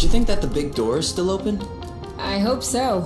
Did you think that the big door is still open? I hope so.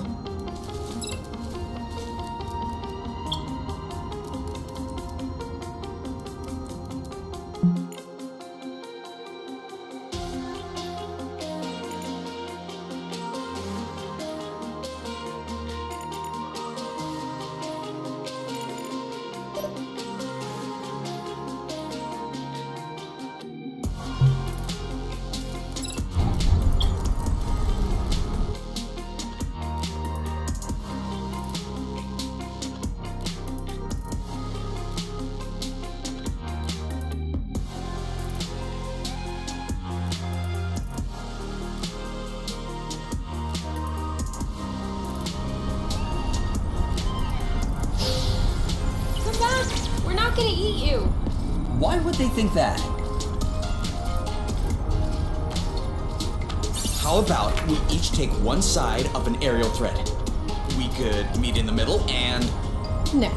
One side of an aerial thread? We could meet in the middle and. No.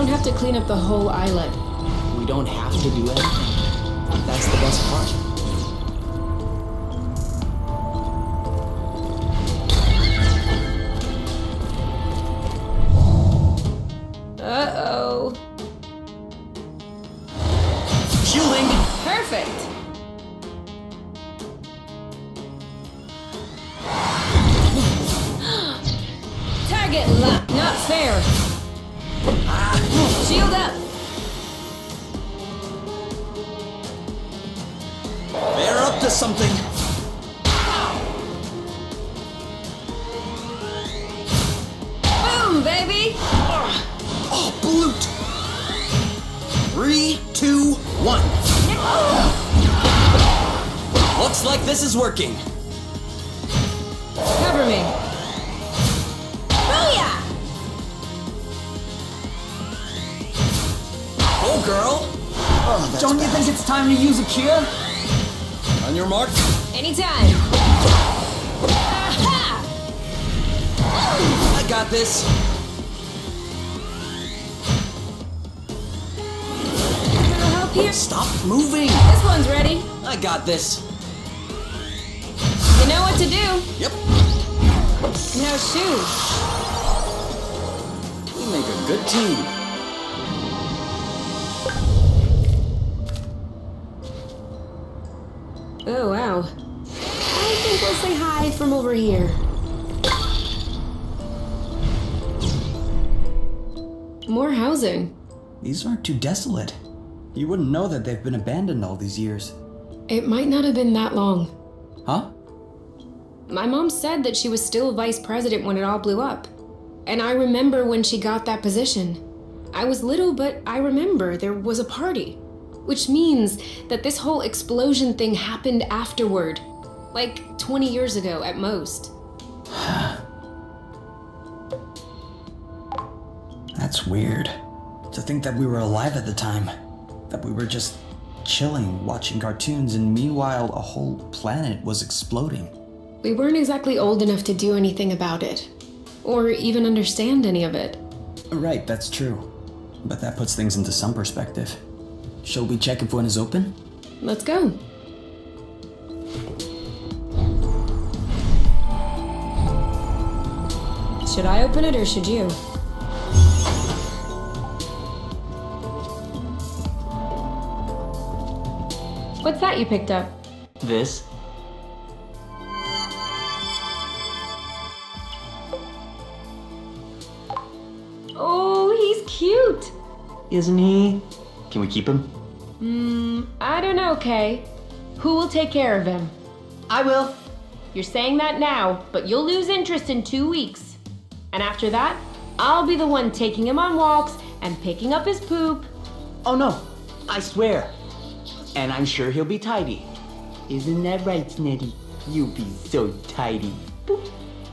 Don't have to clean up the whole islet. We don't have to do anything. Working. Cover me. Booyah! Go, girl! Oh, Don't you think it's time to use a cure? On your mark. Anytime. Aha! I got this. I'll help here. Stop moving. This one's ready. I got this. You know what to do. Yep. No shoes. We make a good team. Oh, wow. I think we'll say hi from over here. More housing. These aren't too desolate. You wouldn't know that they've been abandoned all these years. It might not have been that long. Huh? My mom said that she was still vice president when it all blew up. And I remember when she got that position. I was little, but I remember there was a party. Which means that this whole explosion thing happened afterward. Like 20 years ago at most. That's weird. To think that we were alive at the time. That we were just chilling, watching cartoons, and meanwhile a whole planet was exploding. We weren't exactly old enough to do anything about it, or even understand any of it. Right, that's true. But that puts things into some perspective. Shall we check if one is open? Let's go. Should I open it or should you? What's that you picked up? This Isn't he? Can we keep him? Hmm, I don't know, Kay. Who will take care of him? I will. You're saying that now, but you'll lose interest in two weeks. And after that, I'll be the one taking him on walks and picking up his poop. Oh no, I swear. And I'm sure he'll be tidy. Isn't that right, Snetty? You'll be so tidy.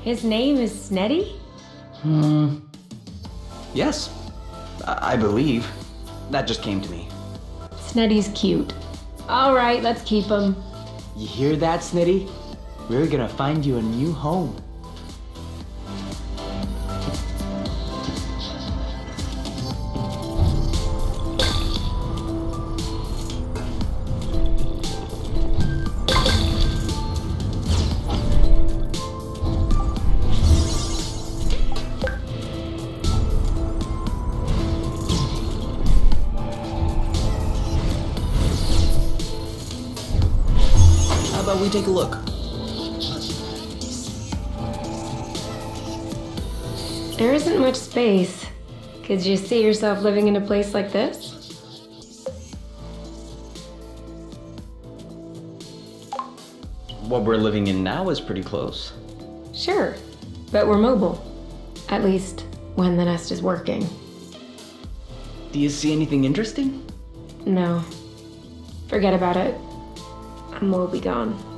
His name is Snetty? Hmm. Yes, I, I believe. That just came to me. Snetty's cute. All right, let's keep him. You hear that, Snitty? We're gonna find you a new home. We take a look? There isn't much space. Could you see yourself living in a place like this? What we're living in now is pretty close. Sure, but we're mobile. At least when the nest is working. Do you see anything interesting? No. Forget about it. I'm will be gone.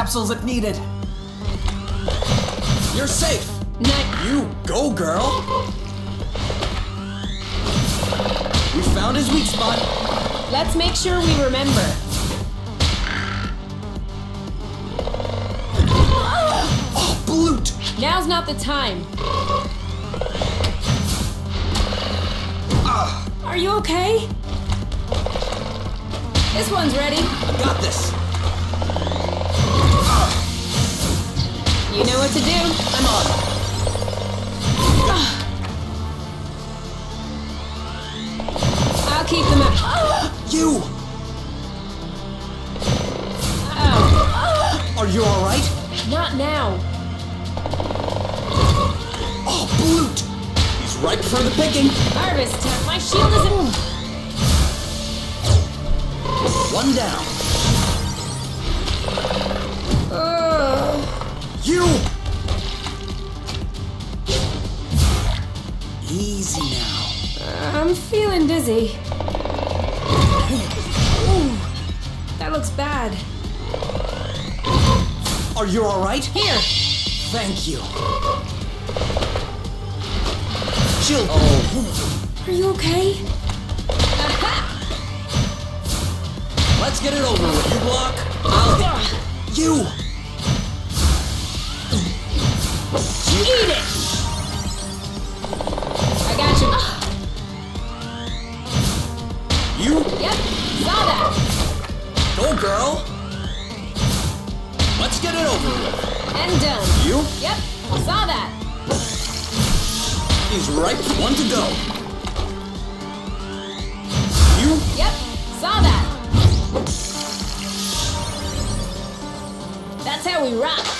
Capsules if needed. You're safe! Not You go, girl! We found his weak spot. Let's make sure we remember. Oh, Bloot! Now's not the time. Ah. Are you okay? This one's ready. I got this! You know what to do. I'm on! I'll keep them out. You! Oh, Are you alright? not now. Oh, Bloot! He's ripe for the picking! Harvest time. My shield isn't. One down. I'm feeling dizzy. Ooh, that looks bad. Are you alright? Here. Thank you. Chill. Oh, Are you okay? let's get it over with. You block. I'll. You! Eat it. Girl! Let's get it over with. And done. You? Yep. I Saw that. He's right, One to go. You? Yep. Saw that. That's how we rock.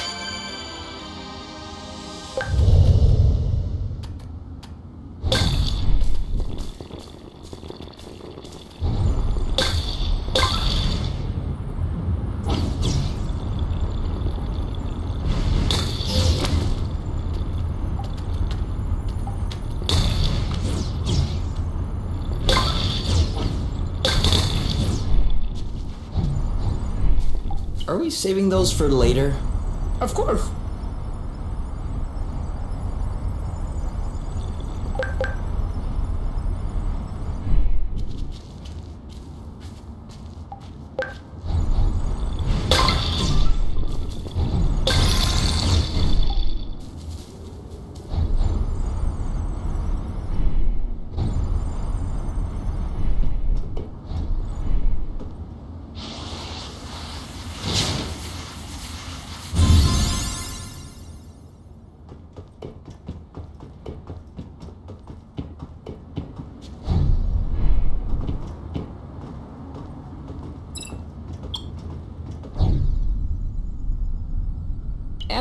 Are we saving those for later? Of course.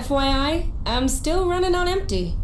FYI, I'm still running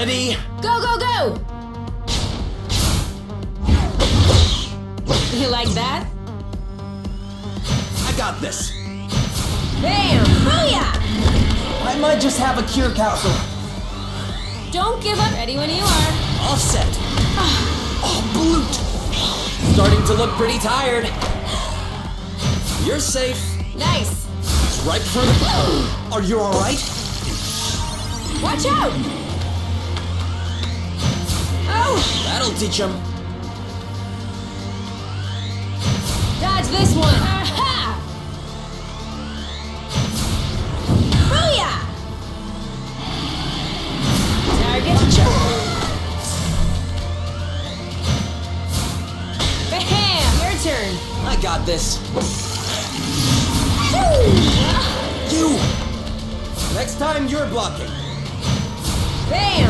Ready? Go, go, go! You like that? I got this. Bam! Booyah! I might just have a cure capsule. Don't give up. Ready when you are. All set. Oh, Bloot! Starting to look pretty tired. You're safe. Nice. It's right for the. Are you alright? Watch out! That'll teach him. Dodge this one! Aha! Booyah! Target Bam! Your turn. I got this. You! Next time you're blocking. Bam!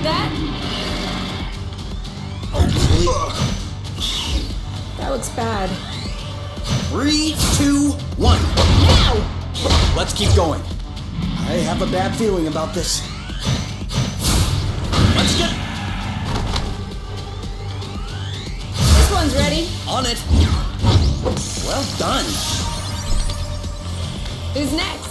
Like that? That looks bad. Three, two, one. Now! Let's keep going. I have a bad feeling about this. Let's get This one's ready. on it. Well done. Who's next?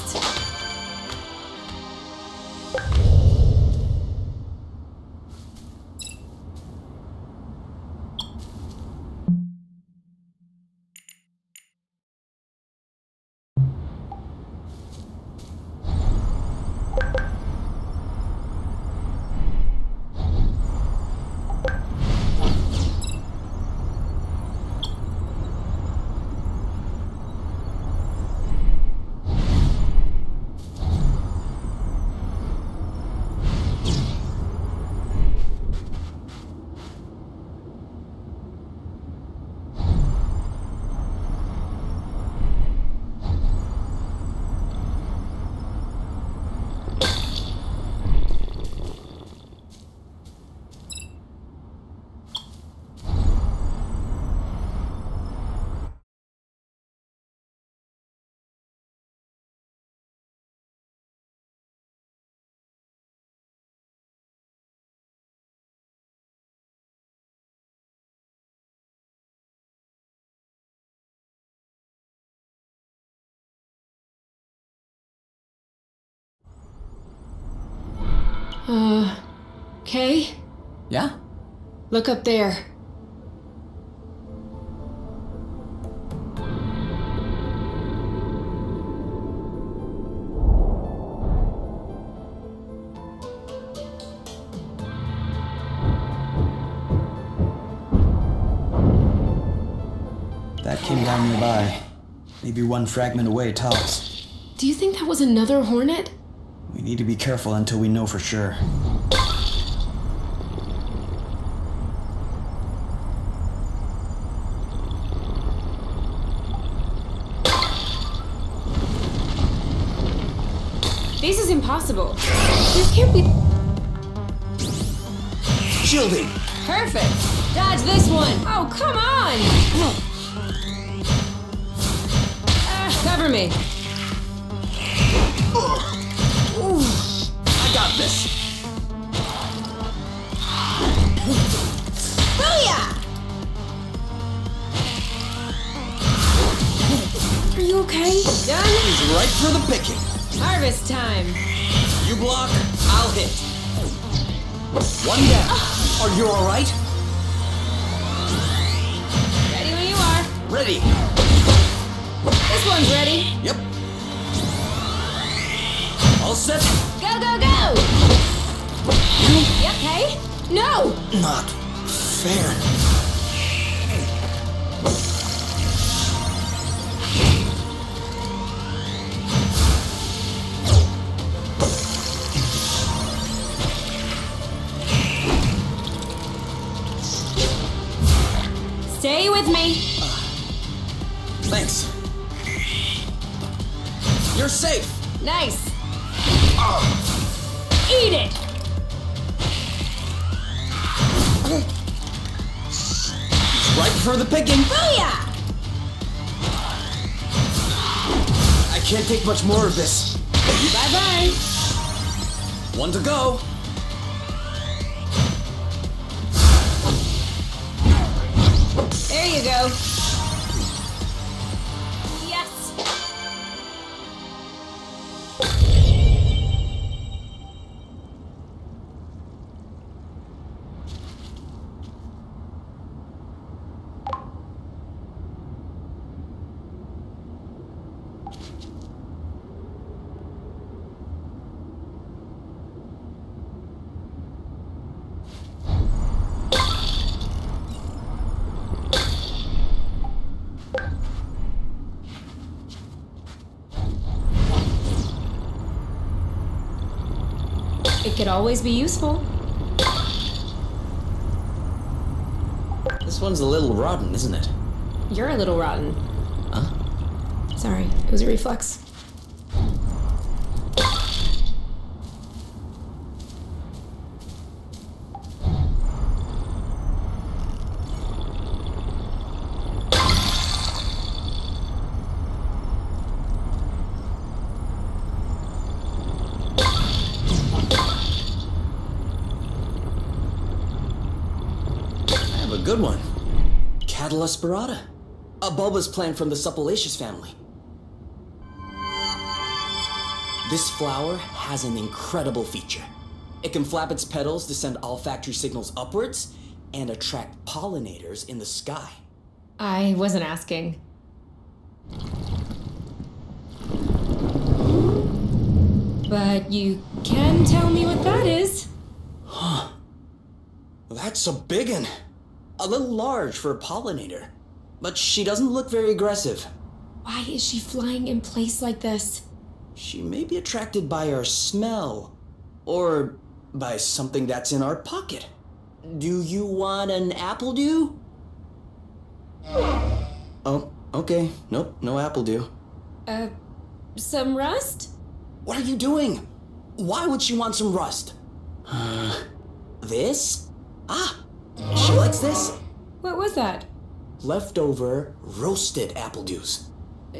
Uh, Kay? Yeah? Look up there. That came down nearby. Maybe one fragment away, tops. Do you think that was another hornet? We need to be careful until we know for sure. This is impossible. This can't be. Shielding! Perfect! Dodge this one! Oh, come on! Ah, cover me. Okay? Done? He's right for the picking. Harvest time. You block, I'll hit. One down. Are you alright? Ready when you are. Ready. This one's ready. Yep. All set. Go, go, go! You okay? No! Not fair. With me. There always be useful. This one's a little rotten, isn't it? You're a little rotten. Huh? Sorry, it was a reflex. I have a good one. Cattle aspirata. A bulbous plant from the Suppilaceous family. This flower has an incredible feature. It can flap its petals to send olfactory signals upwards and attract pollinators in the sky. I wasn't asking. But you can tell me what that is. Huh. That's a big one. A little large for a pollinator. But she doesn't look very aggressive. Why is she flying in place like this? She may be attracted by our smell. Or by something that's in our pocket. Do you want an apple dew? Oh, okay. Nope, no apple dew. Uh, some rust? What are you doing? Why would she want some rust? Uh, this? Ah, she likes this. What was that? Leftover roasted apple dews.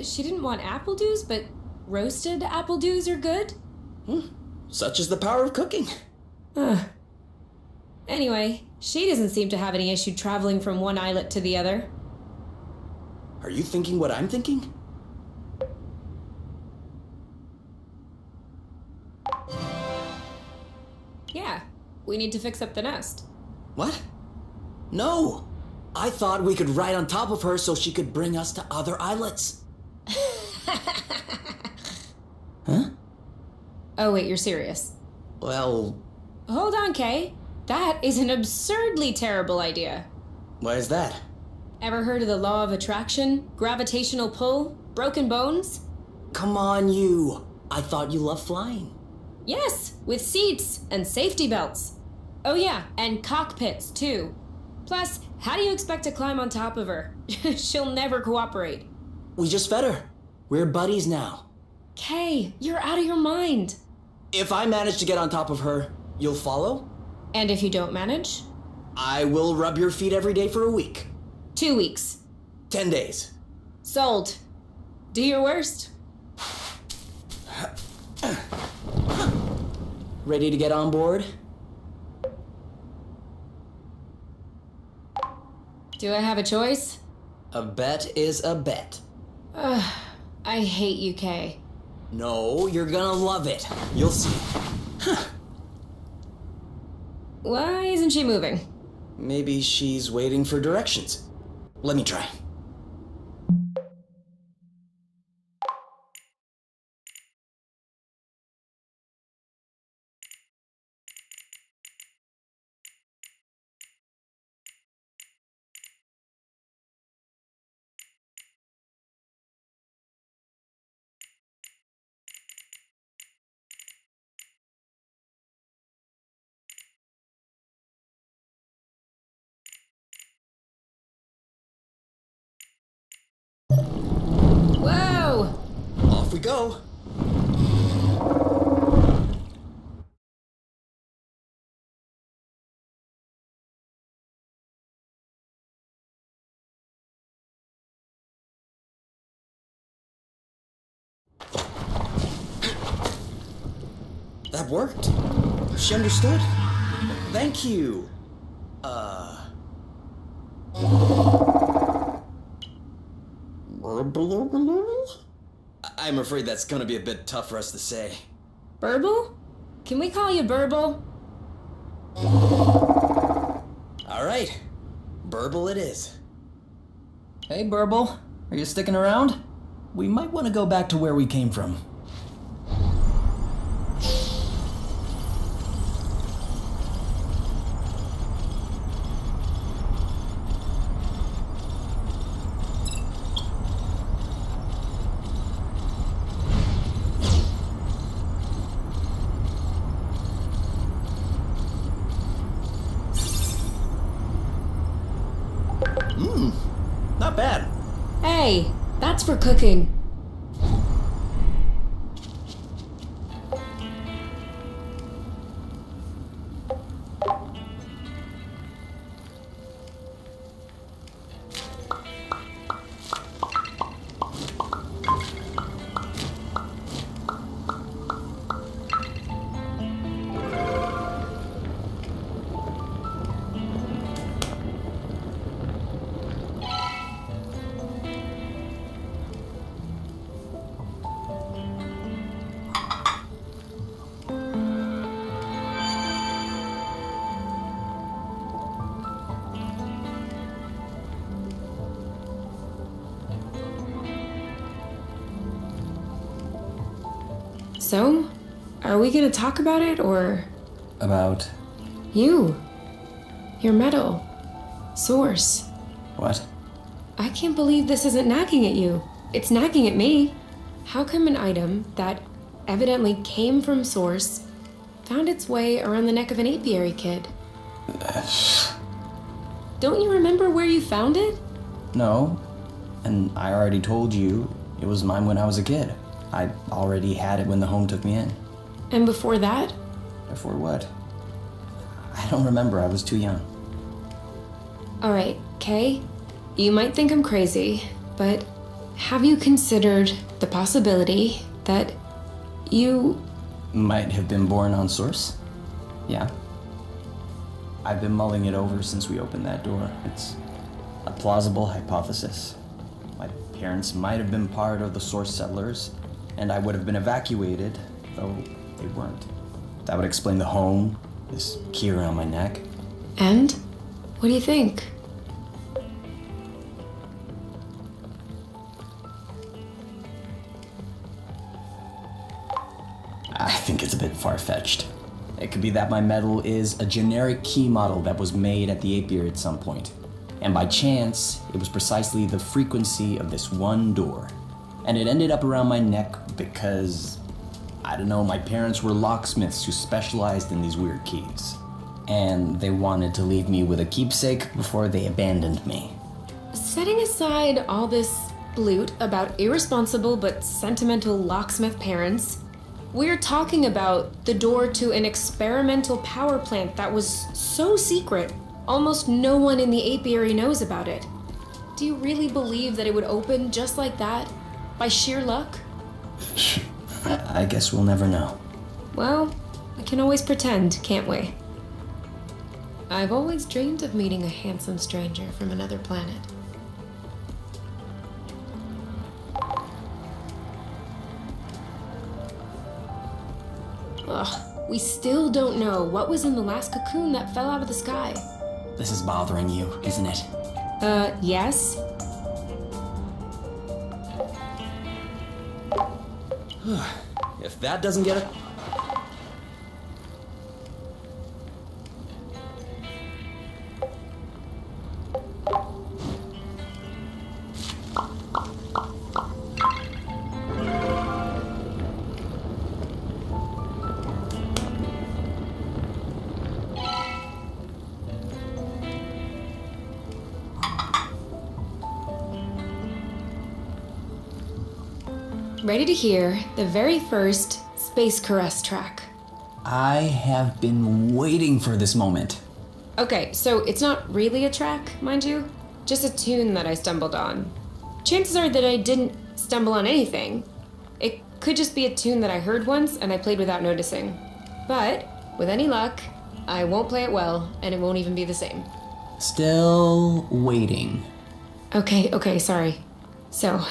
She didn't want apple dews, but roasted apple dews are good? Hmm. Such is the power of cooking. Anyway, she doesn't seem to have any issue traveling from one islet to the other. Are you thinking what I'm thinking? Yeah, We need to fix up the nest. What? No! I thought we could ride on top of her so she could bring us to other islets. huh? Oh, wait, you're serious. Well, Hold on, Kay. That is an absurdly terrible idea. why is that? Ever heard of the law of attraction? Gravitational pull? Broken bones? Come on, you. I thought you loved flying. Yes, with seats and safety belts. Oh, yeah, and cockpits, too. Plus, how do you expect to climb on top of her? She'll never cooperate. We just fed her. We're buddies now. Kay, you're out of your mind. If I manage to get on top of her, you'll follow? And if you don't manage? I will rub your feet every day for a week. Two weeks. Ten days. Sold. Do your worst. Ready to get on board? Do I have a choice? A bet is a bet. I hate you, Kay. No, you're gonna love it. You'll see. Why isn't she moving? Maybe she's waiting for directions. Let me try. That worked. She understood. Thank you. Uh. I'm afraid that's gonna be a bit tough for us to say. Burble? Can we call you Burble? All right, Burble it is. Hey, Burble, are you sticking around? We might want to go back to where we came from. Cooking. So, are we gonna talk about it or About you? Your medal. Source. what? I can't believe this isn't nagging at you. It's nagging at me. How come an item that evidently came from Source found its way around the neck of an apiary kid? Don't you remember where you found it? No. And I already told you it was mine when I was a kid. I already had it when the home took me in. And before that? Before what? I don't remember. I was too young. Alright, Kay, you might think I'm crazy, but have you considered the possibility that you. Might have been born on Source? Yeah. I've been mulling it over since we opened that door. It's a plausible hypothesis. My parents might have been part of the Source settlers, and I would have been evacuated, though they weren't. That would explain the home, this key around my neck. And? What do you think? I think it's a bit far fetched. It could be that my medal is a generic key model that was made at the apiary at some point. And by chance, it was precisely the frequency of this one door. And it ended up around my neck because, I don't know, my parents were locksmiths who specialized in these weird keys. And they wanted to leave me with a keepsake before they abandoned me. Setting aside all this bloot about irresponsible but sentimental locksmith parents, we're talking about the door to an experimental power plant that was so secret, almost no one in the apiary knows about it. Do you really believe that it would open just like that? By sheer luck? I, I guess we'll never know. Well, we can always pretend, can't we? I've always dreamed of meeting a handsome stranger from another planet. Ugh, we still don't know what was in the last cocoon that fell out of the sky. This is bothering you, isn't it? Uh, yes? If that doesn't get it. Ready to hear the very first Space Caress track. I have been waiting for this moment. Okay, so it's not really a track, mind you, just a tune that I stumbled on. Chances are that I didn't stumble on anything. It could just be a tune that I heard once and I played without noticing. But, with any luck, I won't play it well and it won't even be the same. Still waiting. Okay, okay, sorry. So,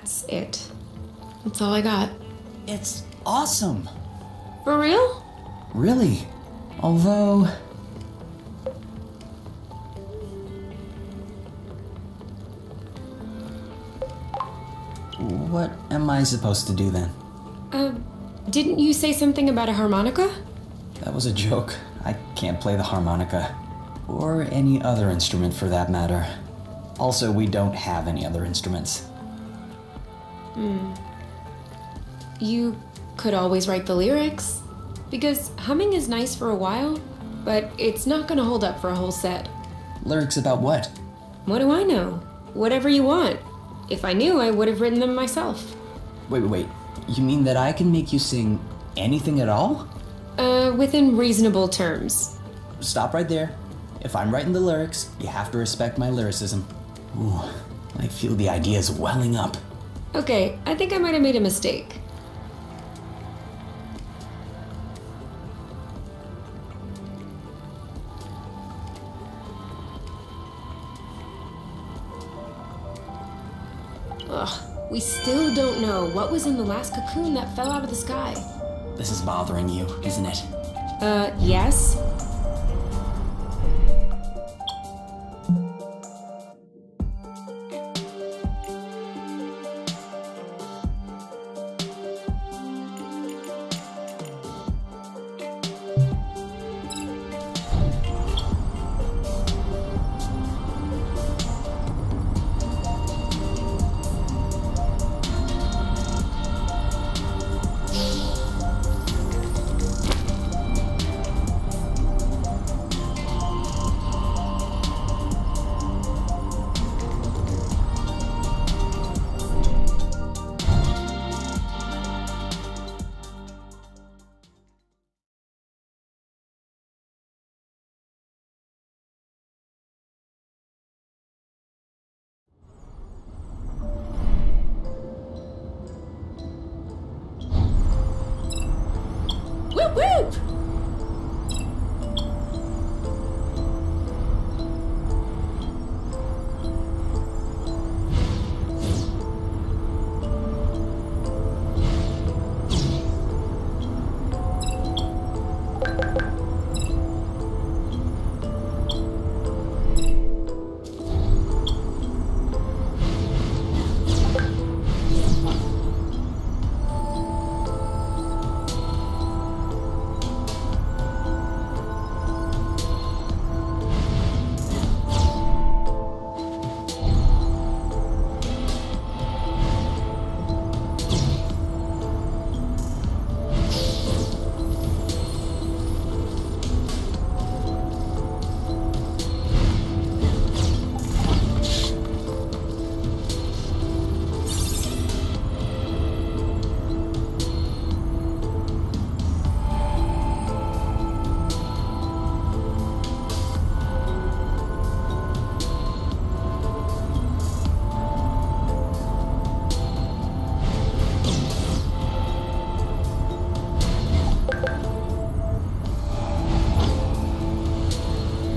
that's it. That's all I got. It's awesome. For real? Really. Although. What am I supposed to do then? Uh, didn't you say something about a harmonica? That was a joke. I can't play the harmonica. Or any other instrument for that matter. Also, we don't have any other instruments. You could always write the lyrics. Because humming is nice for a while, but it's not gonna hold up for a whole set. Lyrics about what? What do I know? Whatever you want. If I knew, I would have written them myself. Wait, wait, wait. You mean that I can make you sing anything at all? Uh, within reasonable terms. Stop right there. If I'm writing the lyrics, you have to respect my lyricism. Ooh, I feel the ideas welling up. Okay, I think I might have made a mistake. Ugh, we still don't know what was in the last cocoon that fell out of the sky. This is bothering you, isn't it? Uh, yes? woo.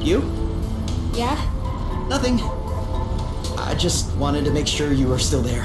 Yu? Yeah? Nothing. I just wanted to make sure you were still there.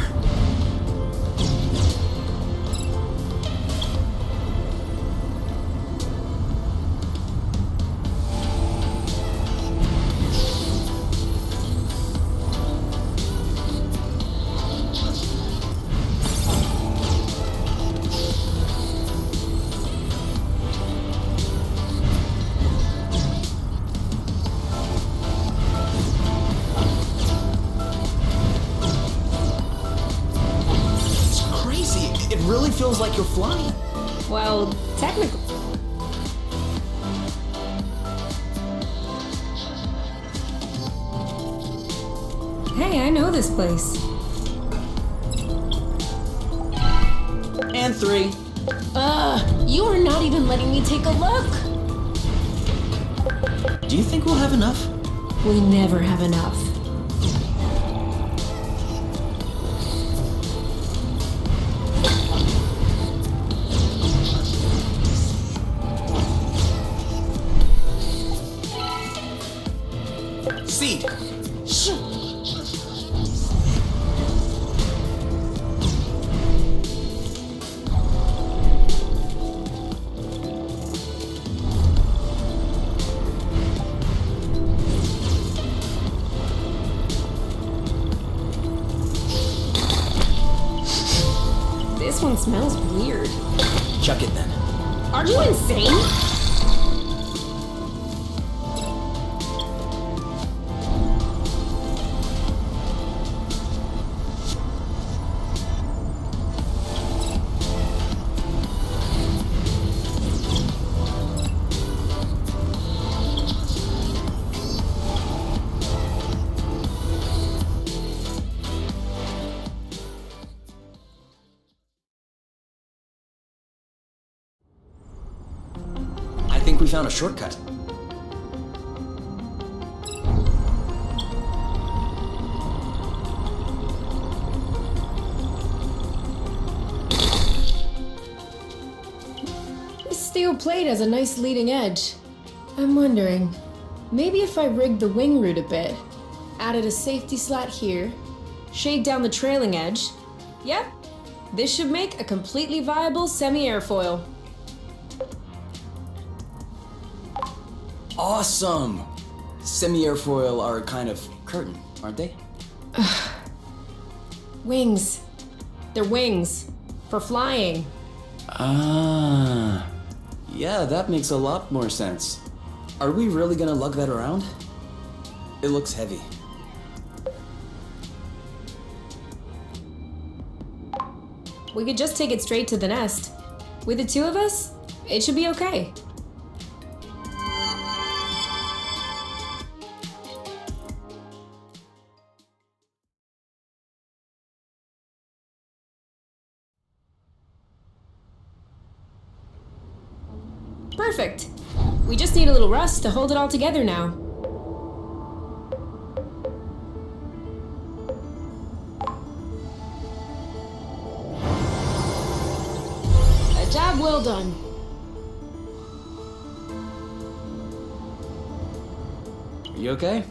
Seed. A shortcut. This steel plate has a nice leading edge. I'm wondering, maybe if I rigged the wing root a bit, added a safety slat here, shaved down the trailing edge. Yep, this should make a completely viable semi-airfoil. Awesome! Semi-airfoil are a kind of curtain, aren't they? Wings. They're wings. For flying. Ah. Yeah, that makes a lot more sense. Are we really gonna lug that around? It looks heavy. We could just take it straight to the nest. With the two of us, it should be okay. us to hold it all together now. A job well done. Are you okay?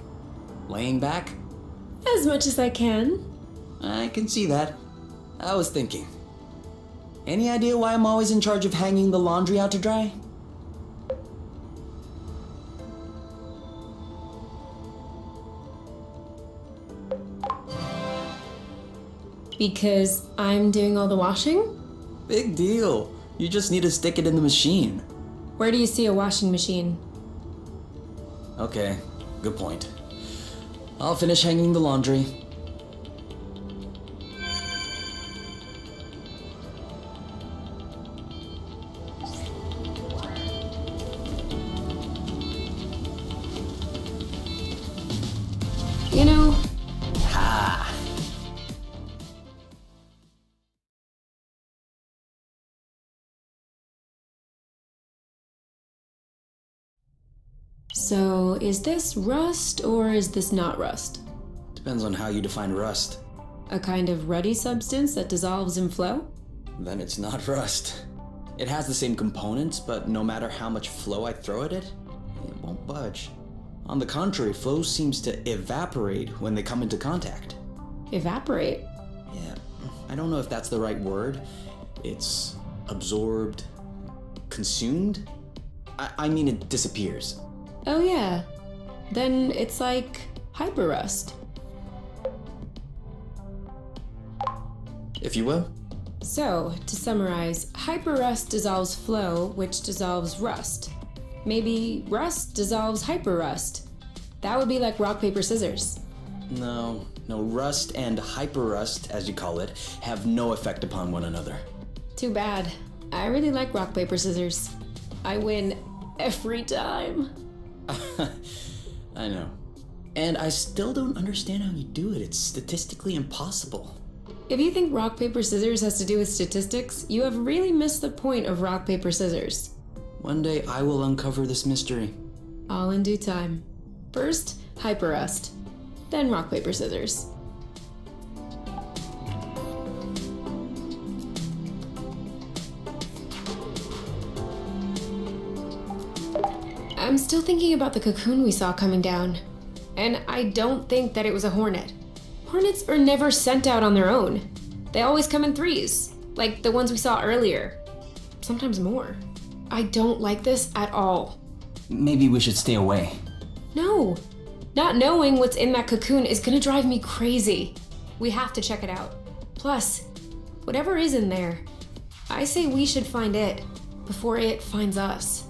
Laying back? As much as I can. I can see that. I was thinking. Any idea why I'm always in charge of hanging the laundry out to dry? Because I'm doing all the washing? Big deal. You just need to stick it in the machine. Where do you see a washing machine? Okay, good point. I'll finish hanging the laundry. So is this rust or is this not rust? Depends on how you define rust. A kind of ruddy substance that dissolves in flow? Then it's not rust. It has the same components, but no matter how much flow I throw at it, it won't budge. On the contrary, flow seems to evaporate when they come into contact. Evaporate. Yeah, I don't know if that's the right word. It's absorbed, consumed? I, I mean, it disappears. Oh, yeah. Then it's like hyper rust. If you will. So, to summarize, hyperrust dissolves flow, which dissolves rust. Maybe rust dissolves hyperrust. That would be like rock, paper, scissors. No, no, rust and hyperrust, as you call it, have no effect upon one another. Too bad. I really like rock, paper, scissors. I win every time. I know. And I still don't understand how you do it. It's statistically impossible. If you think rock, paper, scissors has to do with statistics, you have really missed the point of rock, paper, scissors. One day I will uncover this mystery. All in due time. First, hyperrust, then rock, paper, scissors. I'm still thinking about the cocoon we saw coming down. And I don't think that it was a hornet. Hornets are never sent out on their own. They always come in threes, like the ones we saw earlier. Sometimes more. I don't like this at all. Maybe we should stay away. No. Not knowing what's in that cocoon is gonna drive me crazy. We have to check it out. Plus, whatever is in there, I say we should find it before it finds us.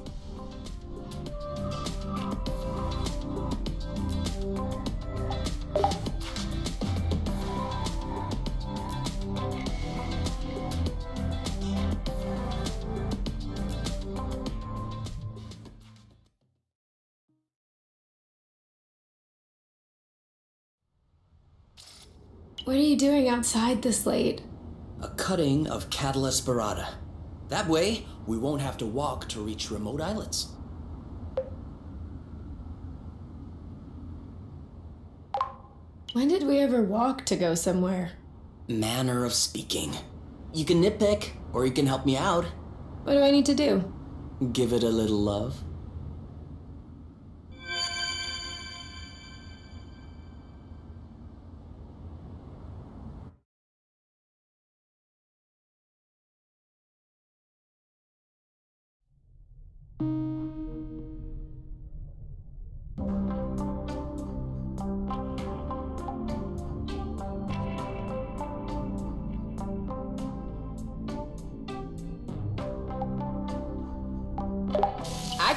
What are you doing outside this late? A cutting of Catula spirata. That way, we won't have to walk to reach remote islets. When did we ever walk to go somewhere? Manner of speaking. You can nitpick, or you can help me out. What do I need to do? Give it a little love.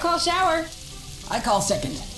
I call shower. I call second.